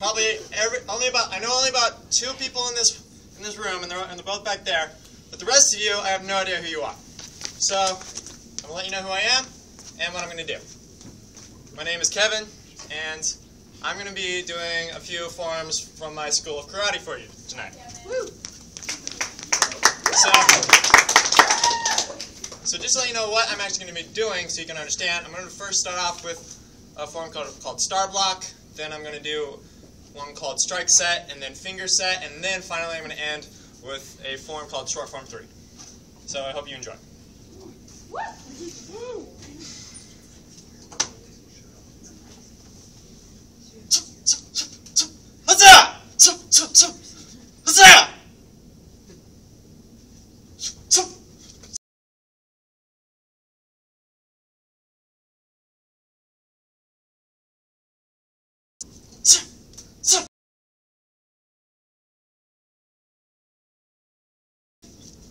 Probably every only about I know only about two people in this in this room, and they're and they're both back there. But the rest of you, I have no idea who you are. So I'm gonna let you know who I am and what I'm gonna do. My name is Kevin, and I'm gonna be doing a few forms from my school of karate for you tonight. So, so just to let you know what I'm actually going to be doing so you can understand, I'm going to first start off with a form called, called star block, then I'm going to do one called strike set, and then finger set, and then finally I'm going to end with a form called short form 3. So I hope you enjoy.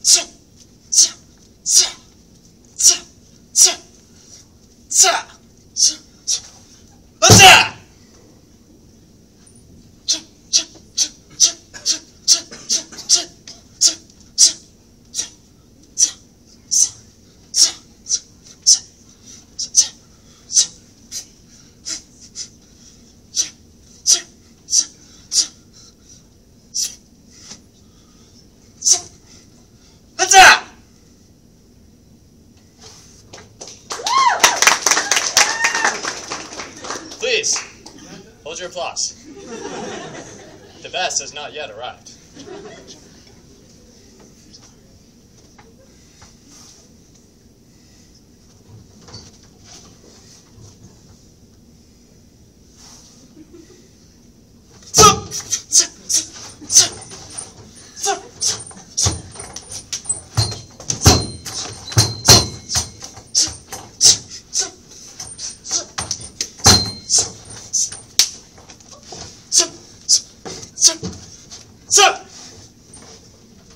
切切切切切切 Please, hold your applause. The best has not yet arrived. 是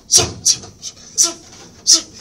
是是是。